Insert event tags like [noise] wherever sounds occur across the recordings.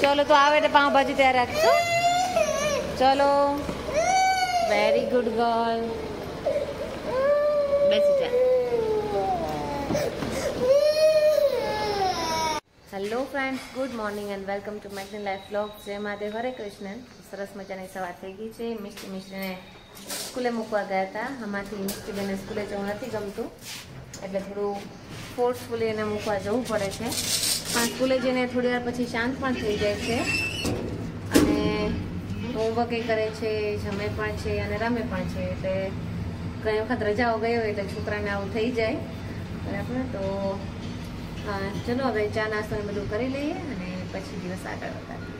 ચલો, તો આવે એટલે પાઉંભાજી તૈયાર રાખશો. ચલો. વેરી ગુડ ગર્લ બેસી જા. Hello friends good morning and welcome to મેકની life blog જય મહાદેવ. હરે કૃષ્ણ. સરસ મજાની સવાર થઈ ગઈ છે. મિસ્ટી મિશ્રીને સ્કૂલે મૂકવા ગયા હતા. આમાંથી મિસ્ટીબેનને સ્કૂલે જવું નથી ગમતું. એટલે થોડું ફોર્સફુલી એને મૂકવા જવું પડે છે. પણ સ્કૂલે જઈને થોડી વાર પછી શાંત પણ થઈ જાય છે. અને હોમવર્ક એ કરે છે, જમે પણ છે અને રમે પણ છે. એટલે ઘણી વખત રજાઓ ગઈ હોય એટલે છોકરાને આવું થઈ જાય. બરાબર? તો ચલો હવે ચા નાસ્તો બધું કરી લઈએ અને પછી દિવસ આગળ વધારીએ.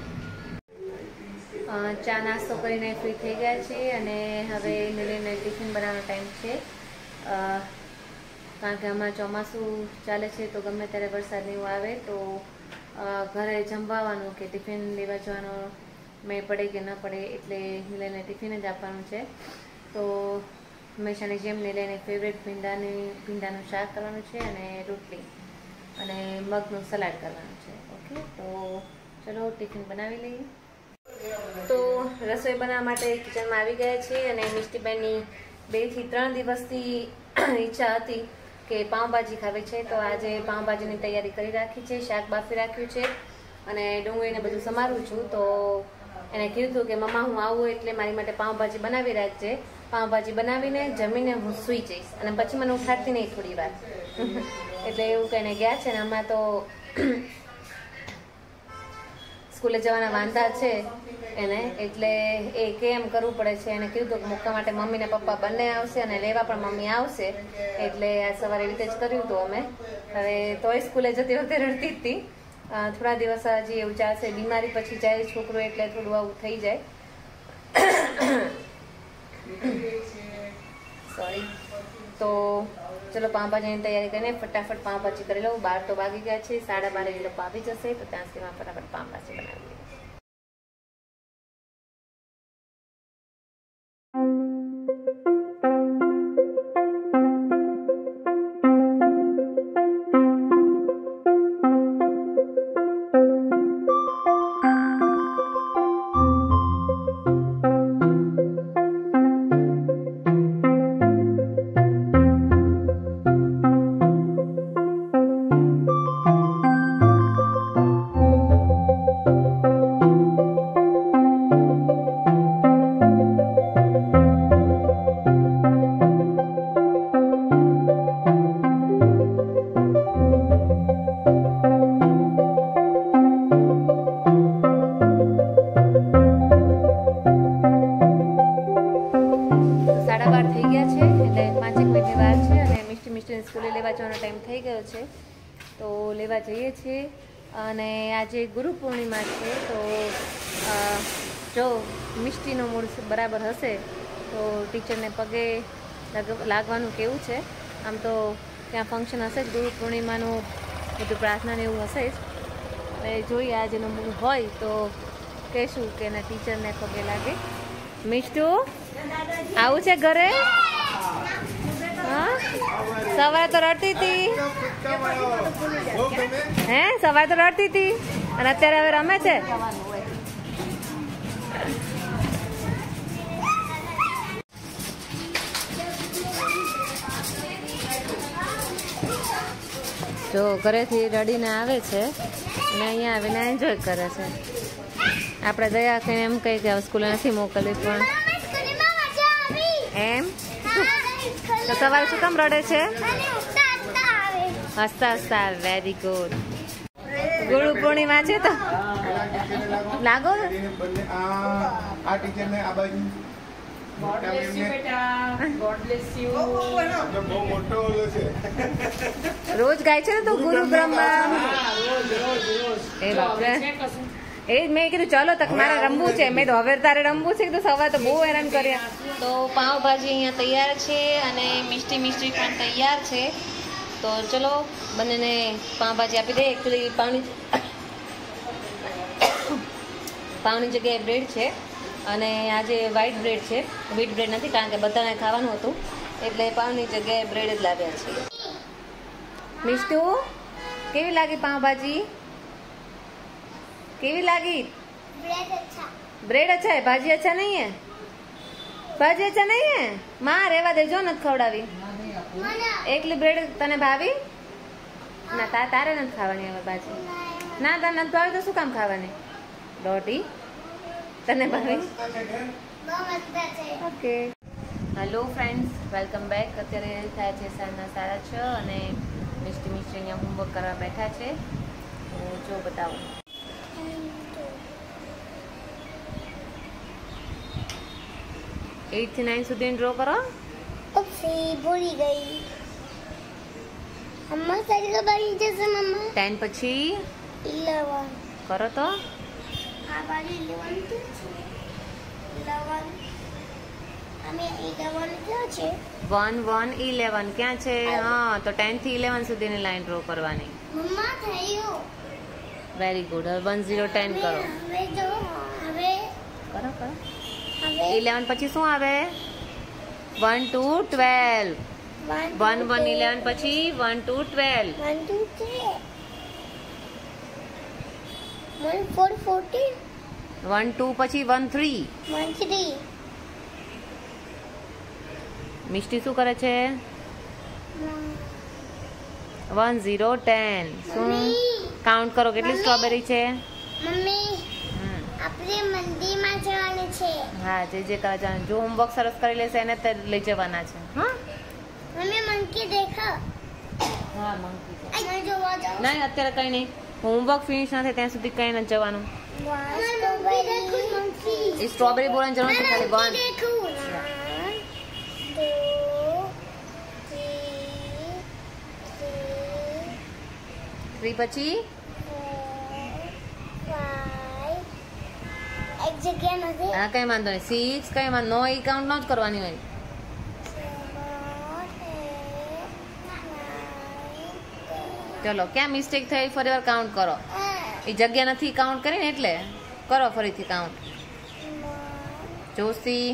ચા નાસ્તો કરીને ફ્રી થઈ ગયા છે અને હવે નિર્ણય ટિફિન બનાવવાનો ટાઈમ છે. કારણ કે હમણાં ચોમાસું ચાલે છે તો ગમે ત્યારે વરસાદ એવું આવે તો ઘરે જમવાનું કે ટિફિન લેવા જવાનો મેં પડે કે ન પડે એટલે નિલયને ટિફિન જ આપવાનું છે. તો હંમેશાની જેમ નિલયને ફેવરેટ ભીંડાની, ભીંડાનું શાક કરવાનું છે અને રોટલી અને મગનું સલાડ કરવાનું છે. ઓકે, તો ચલો ટિફિન બનાવી લઈએ. તો રસોઈ બનાવવા માટે કિચનમાં આવી ગયા છે અને મિષ્ટીબેનની બેથી ત્રણ દિવસથી ઈચ્છા હતી કે પાઉંભાજી ખાવી છે તો આજે પાઉંભાજીની તૈયારી કરી રાખી છે શાક બાફી રાખ્યું છે અને ડુંગળીને બધું સમારું છું. તો એને કીધું કે મમ્મા હું આવું એટલે મારી માટે પાઉંભાજી બનાવી રાખજે. પાઉંભાજી બનાવીને જમીને હું સૂઈ જઈશ અને પછી મને ઉઠાડતી નહીં થોડી વાર. એટલે એવું કહીને ગયા છે ને અમારા તો [coughs] સ્કૂલે જવાના વાંધા છે. એને? એટલે એ કેમ કરવું પડે છે. એને કીધું કે મૂકવા માટે મમ્મી ને પપ્પા બંને આવશે અને લેવા પણ મમ્મી આવશે. એટલે આ સવારે રીતે જ કર્યું હતું અમે. હવે તોય સ્કૂલે જતી વખતે રડતી હતી. થોડા દિવસ હજી એવું ચાલશે. બીમારી પછી જાય છોકરો એટલે થોડું આવું થઈ જાય. સોરી તો ચલો પાઉંભાજીની તૈયારી કરીને ફટાફટ પાઉંભાજી કરી લઉં. બાર તો વાગી ગયા છે. સાડા બાર એ લોકો આવી જશે. તો ત્યાં સુધીમાં ફટાફટ પાઉંભાજી બનાવી જઈએ છીએ. અને આજે ગુરુ પૂર્ણિમા છે, તો જો મિષ્ટીનો મૂળ બરાબર હશે, તો ટીચરને પગે લાગ- લાગવાનું કેવું છે? આમ તો ત્યાં ફંક્શન હશે જ ગુરુ પૂર્ણિમાનું, બધું પ્રાર્થના ને એવું હશે જ. અને જોઈએ આજનો મૂળ હોય તો કહેશું કે એના ટીચરને પગે લાગે. મિષ્ટુ, આવું છે ઘરે? સવારે તો રડતી હતી. હે? સવારે તો રડતી હતી. અને અત્યારે હવે રમે છે? જો ઘરેથી રડીને આવે છે અને અહીંયા આવીને એન્જોય કરે છે. આપણે દયા કઈ એમ કહી કે સ્કૂલે નથી મોકલી પણ. એમ? તો સવારે શું કામ રડે છે? હસતા હસતા વેરી ગુડ ગુરુ પૂર્ણિમા છે તો? લાગો? ને? બંને આ આ ટીચરને આ બાજુ મોટા બેનને આપણે બહુ મોટો ઓલો છે રોજ ગાય છે ને તો ગુરુ બ્રહ્મા એ બાપરે. એ જ મેં કીધું ચલો તક મારે રમવું છે. મેં તો હવે તારે રમવું છે? તો સવારે તો બહુ હેરાન કર્યા. તો પાવભાજી અહીંયા તૈયાર છે અને મિષ્ટી મિષ્ટી પણ તૈયાર છે. તો ચલો બંનેને પાવભાજી આપી દે. એકચ્યુઅલી પાવની પાવની જગ્યાએ બ્રેડ છે અને આજે વ્હાઈટ બ્રેડ છે વ્હીટ બ્રેડ નથી કારણ કે બધાને ખાવાનું હતું. એટલે પાવની જગ્યાએ બ્રેડ જ લાવ્યા છે. મિષ્ટુ કેવી લાગી પાવભાજી? કેવી લાગી ब्रेड अच्छा ब्रेड अच्छा है भाजी अच्छा नहीं है ભાજી अच्छा नहीं है માં રેવા દેજો નથી ખવડાવી मना એકલી બ્રેડ તને ભાવી ના તા તારે નથી ખાવાની હવે ભાજી ના તને નથી ભાવી તો શું કામ ખાવાની રોટી તને ભાવી બહુ મસ્ત છે okay hello friends welcome back અત્યારે થાય છે સાંજના સાડા છ અને મિસ્ટી મિસ્ટી અહીંયા હોમવર્ક કરવા બેઠા છે તો જો બતાવું એઇટથી નાઇન સુધી ડ્રો કરો? ઓપ્સી ભૂલી ગઈ. મમ્મા તો બની જશે મમ્મા. ટેન પછી? ઇલેવન કરો તો. આ બાજુ ઇલેવન તો છે. ઇલેવન અમે ઇલેવન ક્યાં છે? વન વન ઇલેવન ક્યાં છે? હા તો ટેનથી ઇલેવન સુધીની લાઈન ડ્રો કરવાની. મમ્મા થયું. વેરી ગુડ હવે વન ઝીરો ટેન કરો. હવે. કરો કરો. ઇલેવન પછી શું આવે? One two twelve one one eleven પછી one two twelve one two one four fourteen one two પછી one three one three Mishti શું કરે છે? વન ઝીરો ટેન શું? કાઉન્ટ કરો કેટલી સ્ટ્રોબેરી છે? મમ્મી. આપણે મંદિરમાં જવાનું છે. હા જે જે કા છે જો હોમવર્ક સરસ કરી લેશે એને તે લઈ જવાના છે. હા? મમ્મી મંકી દેખો. હા મંકી છે. જોવા જાવ નહીં અત્યારે કઈ નહીં. હોમવર્ક ફિનિશ ન થાય ત્યાં સુધી કઈ ન જવાનું. સ્ટ્રોબેરી બોલવાની જરૂર છે ખાલી થ્રી પછી એક જગ્યા નથી. હા કઈ વાંધો નહીં. સિક્સ કઈ વાંધો નો એ કાઉન્ટ ન જ કરવાની હોય. ચલો ક્યાં મિસ્ટેક થઈ ફરી વાર કાઉન્ટ કરો એ જગ્યા નથી કાઉન્ટ કરીને એટલે? કરો ફરીથી કાઉન્ટ જોશી.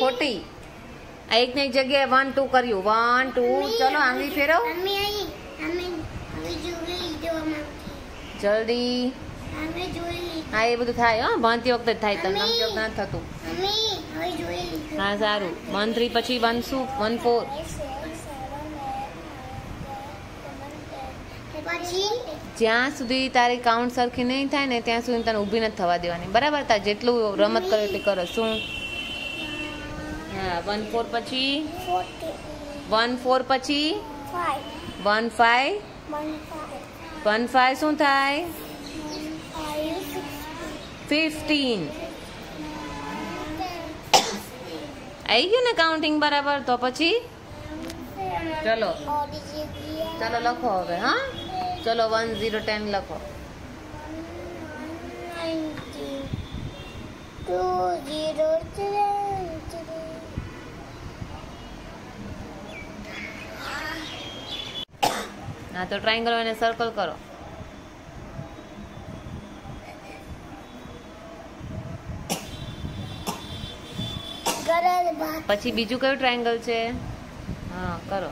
ખોટી. આ એક ને એક જગ્યાએ વન ટુ કર્યું. વન ટુ ચલો આંગળી ફેરવ અમે અહીં અમે હવે જોઈ લીધો અમારથી જલ્દી. અમે જોઈ લીધું. હા એ બધું થાય હા ભણતી વખતે જ થાય તમને નમતી વખતે નથી થતું. હા સારું. વન થ્રી પછી વન શું વન ફોર પછી? જ્યાં સુધી તારી કાઉન્ટ સરખી નહીં થાય ને ત્યાં સુધી તને ઊભી નથી થવા દેવાની. બરાબર? તાર જેટલું રમત કરે એટલી કરો. શું? હા વન ફોર પછી? વન ફોર પછી? One five. One five one five શું થાય ફાઈવ સિક્સ ફિફ્ટીન આવી ગયું ને કાઉન્ટિંગ બરાબર તો પછી ચલો ઓડી જગ્યા ચલો લખો હવે હા ચલો વન ઝીરો ટેન લખો નાઇન્ટી ટુ ઝીરો હા તો ટ્રાયંગલ એને સર્કલ કરો. પછી બીજું કયું ટ્રાયંગલ છે? હા કરો.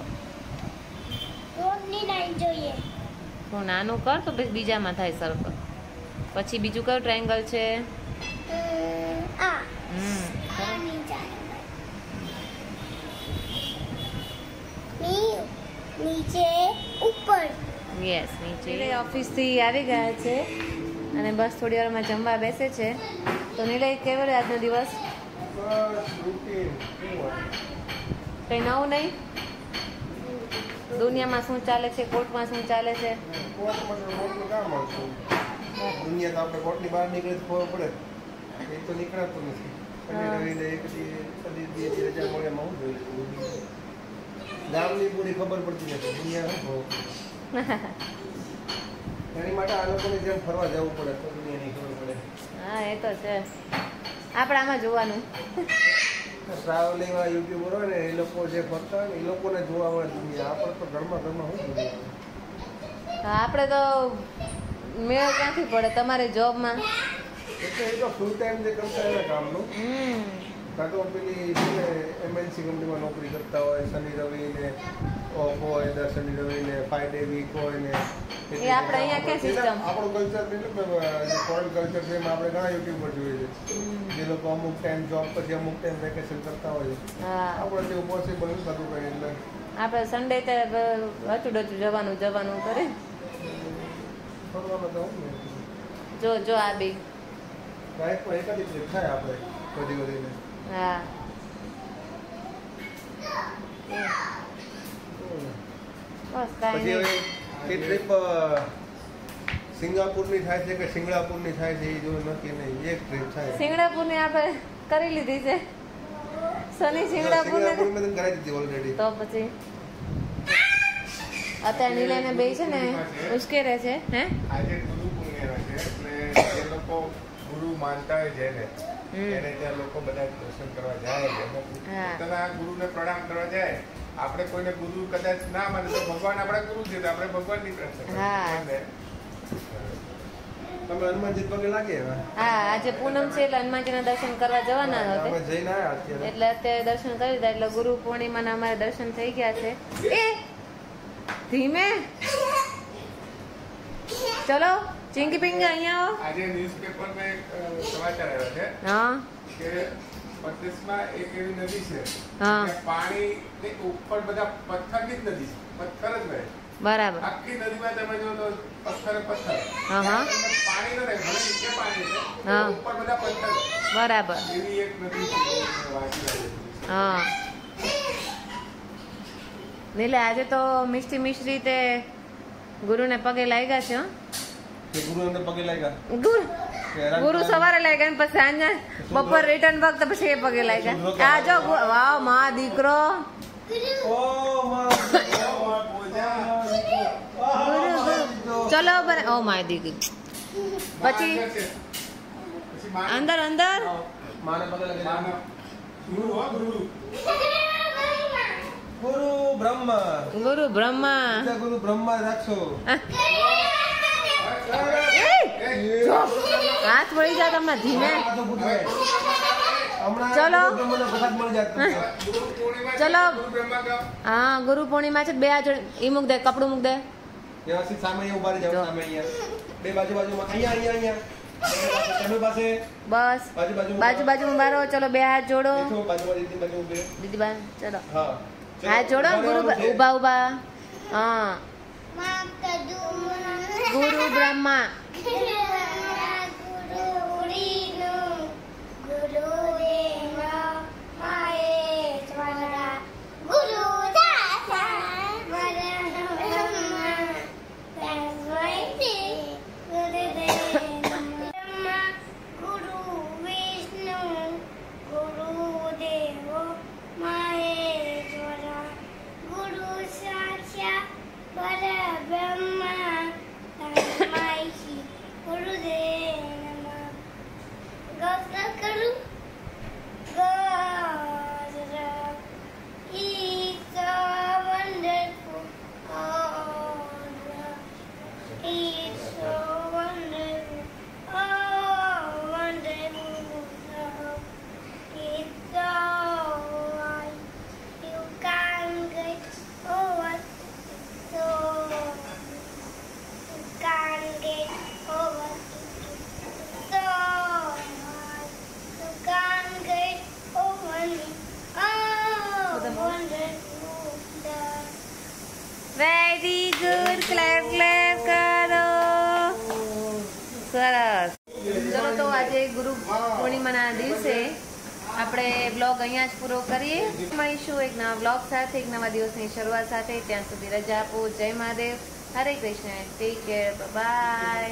હું નાનું કર તો પછી બીજામાં થાય સર્કલ પછી બીજું કયું ટ્રાયંગલ છે? ની નીચે ઉપર. યસ નીચે. ઓફિસથી આવી ગયા છે અને બસ થોડી વારમાં જમવા બેસે છે. તો નિલય કેવો રહ્યો આજનો દિવસ? બસ કંઈ નવું નહીં? દુનિયામાં શું ચાલે છે? કોર્ટમાં શું ચાલે છે? કોર્ટમાં તો મોટું કામ આવતું દુનિયા તો આપણે કોર્ટની બહાર નીકળે તો ખબર પડે. એ તો નીકળાતું નથી. શનિ એક શનિ રજા મળે એમાં હું જોઈ ગામની પૂરી ખબર પડતી નથી. દુનિયા શું [laughs] એની માટે આ લોકોને જેમ ફરવા જવું પડે તો દુનિયાની ખબર પડે. હા એ તો છે. આપણે આમાં જોવાનું. [laughs] વાળા યુટ્યુબર હોય ને એ લોકો જે ફરતા હોય ને એ લોકોને જોવા મળે દુનિયા. આપણે તો ઘરમાં ઘરમાં શું જોઈએ હા, આપણે તો મેળ ક્યાંથી પડે તમારે જોબમાં એટલે એ તો ફૂલ ટાઈમ જે કરતા એના કામનું. હમ. કાં તો પેલી એમએનસી કંપનીમાં નોકરી કરતા હોય શનિ રવિ ને ઓફ હોય દર શનિ રવિ ને ફાઈવ ડે વીક હોય ને એ આપણે અહીંયા ક્યાં system? આપણું કલ્ચર એટલે ફોરેન કલ્ચર છે એમાં આપણે ઘણા યુટ્યુબ પર જોઈએ છે. જે લોકો અમુક ટાઈમ જોબ પછી અમુક ટાઈમ વેકેશન કરતા હોય આપણે તેવું પોસિબલ નથી થતું કંઈ એટલે. આપણે સન્ડે તો હચું ડચું જવાનું જવાનું કરે. જો જો આ બી. લાઈફમાં એકાદી ટ્રીપ થાય આપણે બધી બધીને હા બસ કાંઈ એ ટ્રીપ સિંગાપુરની થાય છે કે સિંગડાપુરની થાય છે એ જો નક્કી નહીં. એક ટ્રીપ થાય. સિંગડાપુરની આપણે કરી લીધી છે. શનિ સિંગડાપુરને સિંગાપુર મેં કરાવી દીધી ઓલરેડી તો પછી અત્યારે નીલાને બે છે ને ઉશ્કેરે છે હે? આજે ગુરુ પૂર્ણિમા છે એટલે એ લોકો ગુરુ માનતા હોય છે હમ. એને ત્યાં લોકો બધા દર્શન કરવા જાય. પોતાના ગુરુને પ્રણામ કરવા જાય. આપણે કોઈને ગુરુ કદાચ ના માને તો ભગવાન આપણા ગુરુ છે તો આપણે ભગવાનની પ્રાર્થના લાગે હા આજે પૂનમ છે એટલે હનુમાનજીના દર્શન કરવા જવાના હતા એટલે અત્યારે દર્શન કરી દીધા એટલે ગુરુ પૂર્ણિમાના અમારે દર્શન થઈ ગયા છે. એ ધીમે. ચલો. ચિંકી પિંગ અહીંયા આવો આજે ન્યૂઝપેપરમાં એક સમાચાર આવ્યો છે હા કે પ્રદેશમાં એક એવી નદી છે હા. પાણી ને ઉપર બધા પથ્થરની જ નદી પથ્થર જ રહે બરાબર આખી નદીમાં તમે જો તો પથ્થર પથ્થર હા, હા. પાણી ન રહે ભલે નીચે પાણી છે હા. ઉપર બધા પથ્થર બરાબર એવી એક નદી છે. હા એટલે આજે તો મિષ્ટી મિશ્રી તે ગુરુને પગે લાગ્યા છે હો. કે ગુરુને પગે લાગ્યા ગુરુ કે હેરાન ગુરુ કરવા- સવારે લાગ્યા ને પછી સાંજે બપોર રિટર્ન વખત પછી એ પગે લાગ્યા આ જો ગુ- વાવમાં દીકરો ઓ મારો ગુરુ ગુરુ ચલો બરે ઓ માય દીકરી માં પછી અંદર છે. પછી માં- અંદર અંદર માને પગે લાગે માનો. ગુરુ હો, ગુરુ. ગુરુ બ્રહ્મા ગુરુ બ્રહ્મા બીજા ગુરુ બ્રહ્મા રાખશો એ, જો, હાથ વળી જાય તમને ધીમે. ચલો. ચલો. હા ગુરુ પૂર્ણિમા છે બે હાજર ઈ મૂક દે કપડું મૂક દે. બસ. બાજુ બાજુ મારો ચલો બે હાથ જોડો. દીદી બા ચલો. હાથ જોડો ગુરુ. ઊભા ઊભા. હા. Guru Brahma. Guru Guru Guru અહીંયા જ પૂરો કરીએ. મળીશું એક નવા બ્લોગ સાથે, એક નવા દિવસની શરૂઆત સાથે. ત્યાં સુધી રજા આપો. જય મહાદેવ. હરે કૃષ્ણ. Take care bye